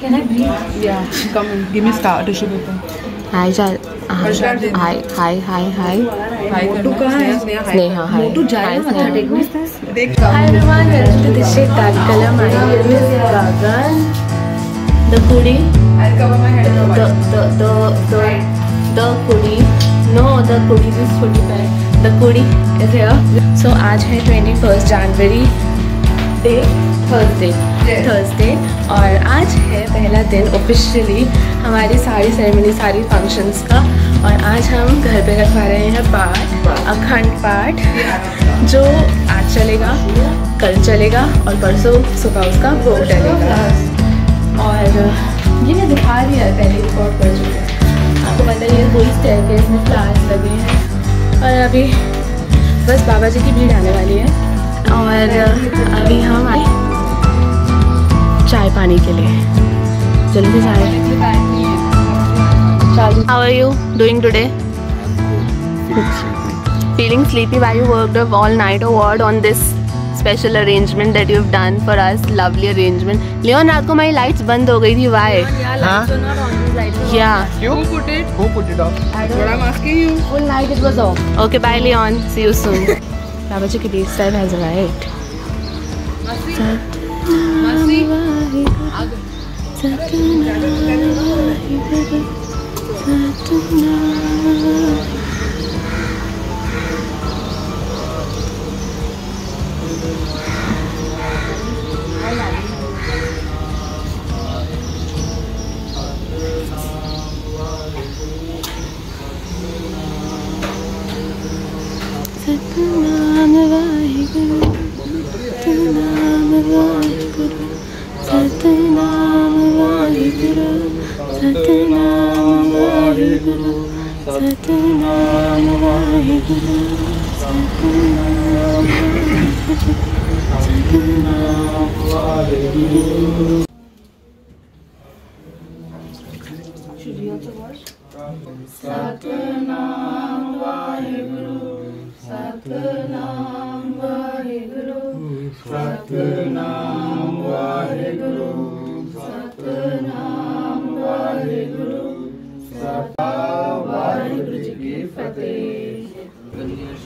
Can I breathe? Yeah. Come on. Give me star tissue paper. हाय चार हाय हाय हाय हाय Hi. मोटू कहाँ है स्नेहा हाय मोटू हाय जाएगा स्नेहा मत्था टेकने देख Hi everyone, welcome to this shit Kalam. My name is Gagan. The Kudi, I'll cover my head. the the the the the Kudi. No, the Kudi is 45. The Kudi is here. आज है 21st January day Thursday. Thursday और आज है पहला दिन officially हमारी सारी ceremony सारी फ़ंक्शंस का। और आज हम घर पे रखवा रहे हैं पाठ अखंड पाठ जो आज चलेगा कल चलेगा और परसों सुबह उसका भोग डलेगा। और ये मैं दिखा दिया है पहले रिकॉर्ड कर चुके हैं। आपको पता ही है पूरी स्टेयर में फ्लावर्स लगे हैं। और अभी बस बाबा जी की भीड़ आने वाली है। और अभी हम आए। चाय पानी के लिए जल्दी चाय How are you doing today? Feeling sleepy while you worked up all night or what on this special arrangement that you've done for us? Lovely arrangement. Leon, रात को हमारी lights बंद हो गई थी. Why? Yeah. You put it? Who put it off? That's what I'm asking you. Full night it was off. Okay, bye Leon. See you soon. Baba ji ki beach time has arrived. i don't know. Şu riyatı var. Satnam Vaheguru Satnam Vaheguru Satnam Vaheguru Satnam Vaheguru Sat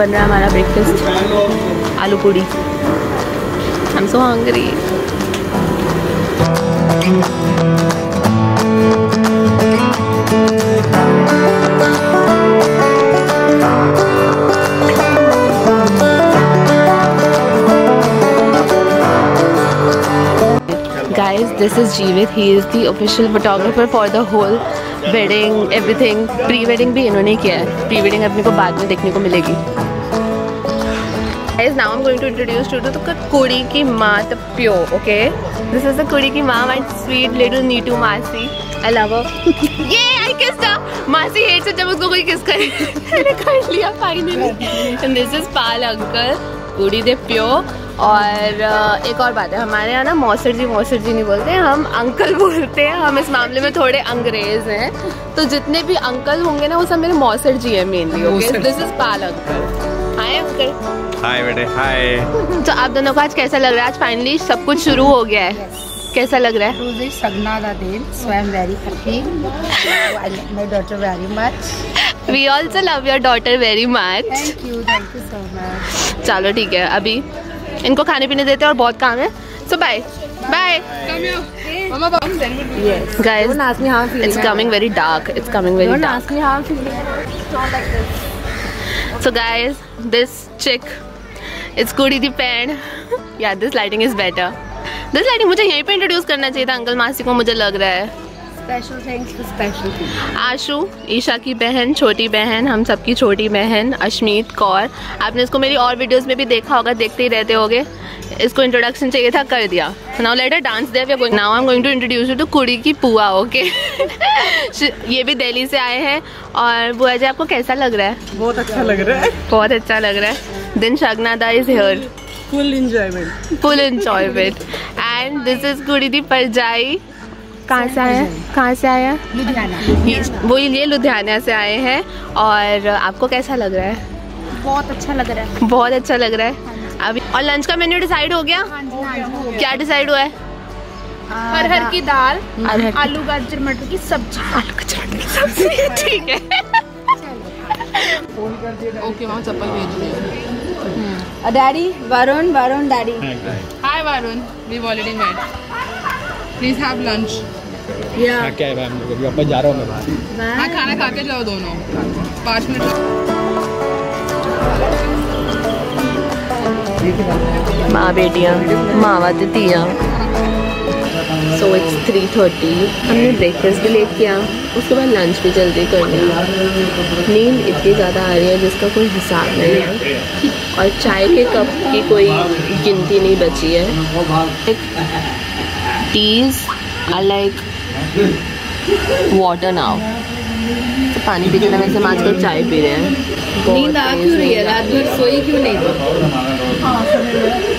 बन रहा है हमारा breakfast आलू पूड़ी am so hungry Guys, this is Jeevit. He is the official photographer for the whole wedding, everything. Pre-wedding भी इन्होंने किया है. Pre-wedding अपने को बाद में देखने को मिलेगी. Guys, now I'm going to introduce you to the Kudi ki maa, the Pyo, okay? This is the Kudi ki maa, my sweet little Neetu Masi. I love her. Yay, I kissed her! Masi hates it जब उसको कोई kiss करे. मैंने कर लिया finally. And this is Pal uncle, Kudi de Pyo. और एक और बात है हमारे यहाँ ना मौसर जी मौसर जी नहीं बोलते हम अंकल बोलते हैं। हम इस मामले में थोड़े अंग्रेज़ हैं। तो जितने भी अंकल होंगे ना वो सब मेरे मौसर जी हैं mainly okay this is Pal uncle. Hi uncle hi बेटे हाय तो आप दोनों को आज कैसा लग रहा है? आज फाइनली सब कुछ शुरू हो गया है। कैसा लग रहा है? Da day, so I'm very happy. I like my daughter very much. We also love your daughter very much चलो ठीक है अभी इनको खाने पीने देते हैं और बहुत काम है। So bye bye guys it's it's coming very dark so guys this chick it's कुड़ी दी पैंड या this lighting is better this lighting मुझे यहीं पे इंट्रोड्यूस करना चाहिए था अंकल मासी को मुझे लग रहा है। आशु ईशा की बहन छोटी बहन हम सबकी छोटी बहन अश्मीत कौर। आपने इसको मेरी और वीडियोस में भी देखा होगा देखते ही रहते होगे। इसको इंट्रोडक्शन चाहिए था कर दिया। Now let her dance there we going now I am going to introduce you to कुड़ी की पुआ ओके ये भी दिल्ली से आए हैं और बुआ जी आपको कैसा लग रहा है? बहुत अच्छा लग रहा है। बहुत अच्छा लग रहा है। दिन शगनादा is here full enjoyment full enjoyment and this is कुड़ी दी परजाई। कहाँ से आया कहाँ से आया लुधियाना। वो ये लुधियाना से आए हैं और आपको कैसा लग रहा है? बहुत अच्छा लग रहा है। बहुत अच्छा लग रहा है। अभी और लंच का मेन्यू डिसाइड हो गया? हाँ जी हाँ हो गया। क्या डिसाइड हुआ है? अरहर की दाल आलू गाजर मटर की सब्ज़ी। आलू का चटनी की सब्ज़ी। ठीक है। ओके वहाँ चप्पल भेज दिए daddy? Varun Varun daddy? Hi Varun. We already met please have lunch क्या है मैम अभी वापस जा रहा हूँ मैं बाहर। हाँ खाना खा के जाओ दोनों। पाँच मिनट। माँ बेटियाँ मावा तितियाँ। सो इट्स थ्री थर्टी हमने ब्रेकफास्ट भी लेट किया उसके बाद लंच भी जल्दी कर लिया। नींद इतनी ज़्यादा आ रही है जिसका कोई हिसाब नहीं है। और चाय के कप की कोई गिनती नहीं बची है। टीज आई लाइक वाटर नाउ तो पानी पी के ना वैसे हम आजकल चाय पी रहे हैं। नींद आ क्यों रही है रात भर सोई क्यों नहीं?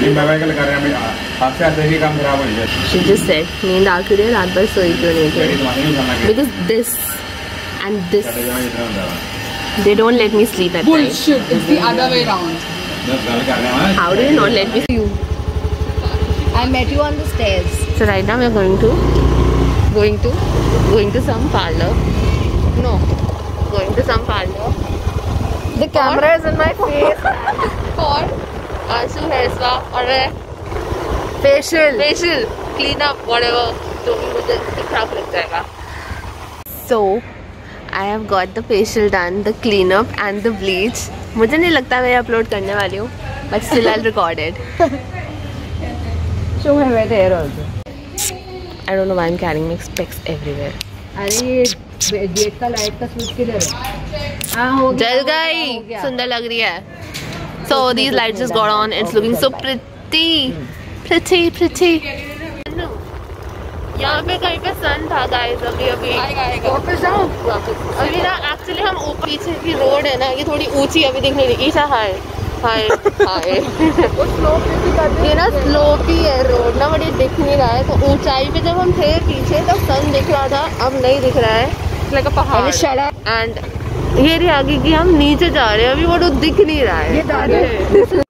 नहीं मैं कल कर रहे हैं आपसे आते ही काम खराब हो जाए She just said नींद आ क्यों रही है? रात भर सोई क्यों नहीं थी because this and this they don't let me sleep at night. Bullshit it's the other way round. गल कर रहे हैं how do you not let me you? So right now we're going to going to going to some parlor no going to some parlor The camera is in my face. for Ashu hair spa और Facial. facial clean up whatever भी मुझे ठाक लग जाएगा so I have got the facial done the cleanup and the bleach मुझे नहीं लगता मैं अपलोड करने वाली हूँ but still I'll record it Show my wet hair also. I don't know why I'm carrying my specs everywhere. अरे ये gate का लाइट का स्विच किधर है? हाँ हो जल गई सुंदर लग रही है। So these lights just got on. It's looking so pretty. Pretty pretty. यहाँ पे कहीं पे सन था गाइस अभी अभी। वापस अभी ना एक्चुअली हम ऊपर पीछे की रोड है ना ये थोड़ी ऊँची अभी दिख नहीं रही ईशा हाय। हाय हाय। ये ना स्लोप ही है रोड ना बड़ी दिख नहीं रहा है तो ऊंचाई पे जब हम थे पीछे तब तो सन दिख रहा था अब नहीं दिख रहा है। लाइक पहाड़। एंड ये रही आगे की हम नीचे जा रहे हैं अभी वो तो दिख नहीं रहा है।